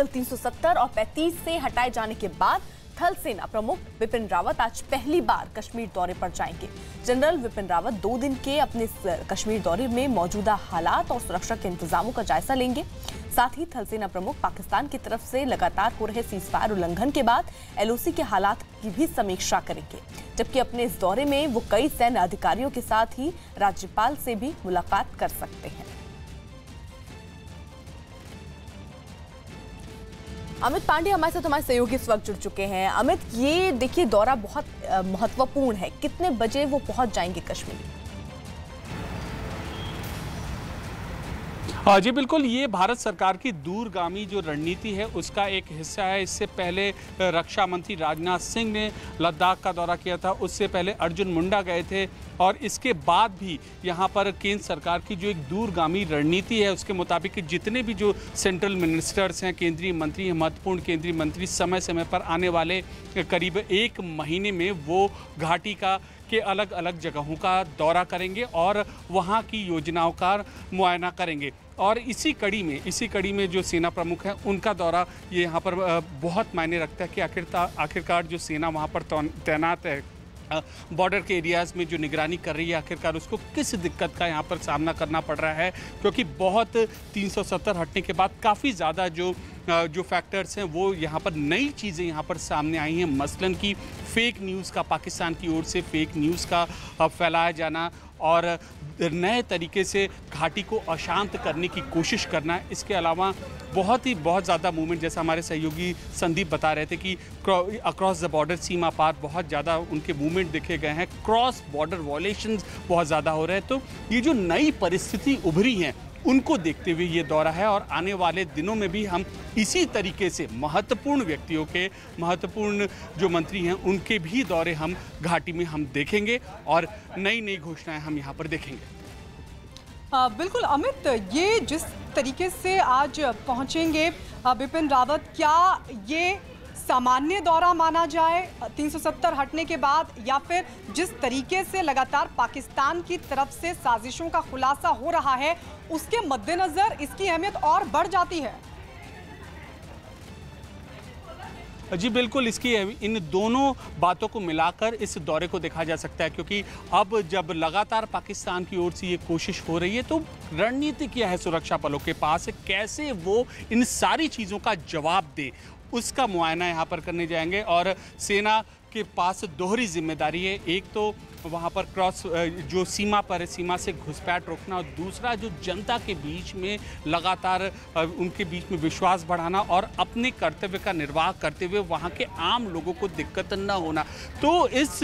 Article 370 और 35 से हटाए जाने के बाद थल सेना प्रमुख विपिन रावत आज पहली बार कश्मीर दौरे पर जाएँगे। जनरल विपिन रावत दो दिन के अपने कश्मीर दौरे में मौजूदा हालात और सुरक्षा के इंतजामों का जायजा लेंगे। साथ ही थल सेना प्रमुख पाकिस्तान की तरफ़ से लगातार हो रहे सीज फायर उल्लंघन के बाद एलओसी के हालात की भी समीक्षा करेंगे, जबकि अपने इस दौरे में वो कई सैन्य अधिकारियों के साथ ही राज्यपाल से भी मुलाकात कर सकते हैं। अमित पांडे हमारे साथ हमारे सहयोगी इस वक्त जुड़ चुके हैं। अमित, ये देखिए दौरा बहुत महत्वपूर्ण है। कितने बजे वो पहुँच जाएँगे कश्मीर? जी, बिल्कुल, ये भारत सरकार की दूरगामी जो रणनीति है, उसका एक हिस्सा है। इससे पहले रक्षा मंत्री राजनाथ सिंह ने लद्दाख का दौरा किया था। उससे पहले अर्जुन मुंडा गए थे और इसके बाद भी यहाँ पर केंद्र सरकार की जो एक दूरगामी रणनीति है, उसके मुताबिक जितने भी जो सेंट्रल मिनिस्टर्स हैं, केंद्रीय मंत्री हैं, महत्वपूर्ण केंद्रीय मंत्री समय समय पर आने वाले करीब एक महीने में वो घाटी का, के अलग अलग जगहों का दौरा करेंगे और वहाँ की योजनाओं का मुआयना करेंगे। और इसी कड़ी में, इसी कड़ी में जो सेना प्रमुख हैं, उनका दौरा ये यहाँ पर बहुत मायने रखता है कि आखिरता, आखिरकार जो सेना वहाँ पर तौन- तैनात है बॉर्डर के एरियाज़ में जो निगरानी कर रही है आखिरकार उसको किस दिक्कत का यहाँ पर सामना करना पड़ रहा है? क्योंकि बहुत 370 हटने के बाद काफ़ी ज़्यादा जो जो फैक्टर्स हैं, वो यहाँ पर नई चीज़ें यहाँ पर सामने आई हैं। मसलन की फेक न्यूज़ का, पाकिस्तान की ओर से फेक न्यूज़ का फैलाया जाना और नए तरीके से घाटी को अशांत करने की कोशिश करना इसके अलावा बहुत ही, बहुत ज़्यादा मूवमेंट जैसा हमारे सहयोगी संदीप बता रहे थे कि अक्रॉस द बॉर्डर सीमा पार बहुत ज़्यादा उनके मूवमेंट देखे गए हैं। क्रॉस बॉर्डर वॉलेशन बहुत ज़्यादा हो रहे हैं। तो ये जो नई परिस्थिति उभरी हैं उनको देखते हुए ये दौरा है और आने वाले दिनों में भी हम इसी तरीके से महत्वपूर्ण व्यक्तियों के महत्वपूर्ण जो मंत्री हैं उनके भी दौरे हम घाटी में हम देखेंगे और नई नई घोषणाएँ हम यहाँ पर देखेंगे। आ, बिल्कुल अमित ये जिस तरीके से आज पहुँचेंगे आ, बिपिन रावत क्या ये सामान्य दौरा माना जाए 370 हटने के बाद या फिर जिस तरीके से लगातार पाकिस्तान की तरफ़ से साजिशों का खुलासा हो रहा है, उसके मद्देनजर इसकी अहमियत और बढ़ जाती है। जी, बिल्कुल, इसकी इन दोनों बातों को मिलाकर इस दौरे को देखा जा सकता है, क्योंकि अब जब लगातार पाकिस्तान की ओर से ये कोशिश हो रही है तो रणनीति क्या है सुरक्षा बलों के पास? कैसे वो इन सारी चीज़ों का जवाब दे? उसका मुआयना यहाँ पर करने जाएँगे और सेना के पास दोहरी ज़िम्मेदारी है। एक तो वहाँ पर क्रॉस जो सीमा पर है, सीमा से घुसपैठ रोकना और दूसरा जो जनता के बीच में लगातार उनके बीच में विश्वास बढ़ाना और अपने कर्तव्य का निर्वाह करते हुए वहाँ के आम लोगों को दिक्कत न होना। तो इस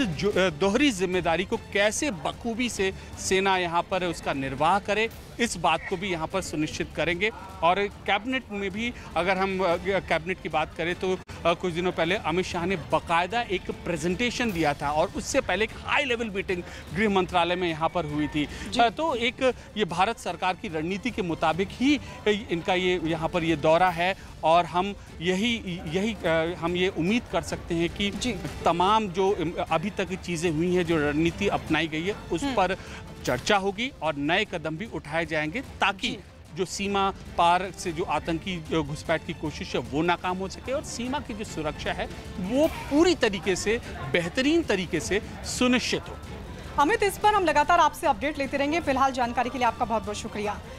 दोहरी ज़िम्मेदारी को कैसे बखूबी से सेना यहाँ पर उसका निर्वाह करे, इस बात को भी यहाँ पर सुनिश्चित करेंगे। और कैबिनेट में भी अगर हम कैबिनेट की बात करें तो कुछ दिनों पहले अमित शाह ने बाकायदा एक प्रेजेंटेशन दिया था और उससे पहले एक हाई लेवल मीटिंग गृह मंत्रालय में यहाँ पर हुई थी। तो एक ये भारत सरकार की रणनीति के मुताबिक ही इनका ये यहाँ पर ये दौरा है और हम यही यही हम ये उम्मीद कर सकते हैं कि तमाम जो अभी तक चीज़ें हुई हैं जो रणनीति अपनाई गई है उस पर चर्चा होगी और नए कदम भी उठाए जाएँगे ताकि जो सीमा पार से जो आतंकी घुसपैठ की कोशिश है, वो नाकाम हो सके और सीमा की जो सुरक्षा है, वो पूरी तरीके से, बेहतरीन तरीके से सुनिश्चित हो। अमित, इस पर हम लगातार आपसे अपडेट लेते रहेंगे। फ़िलहाल जानकारी के लिए आपका बहुत बहुत शुक्रिया।